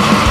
Yeah.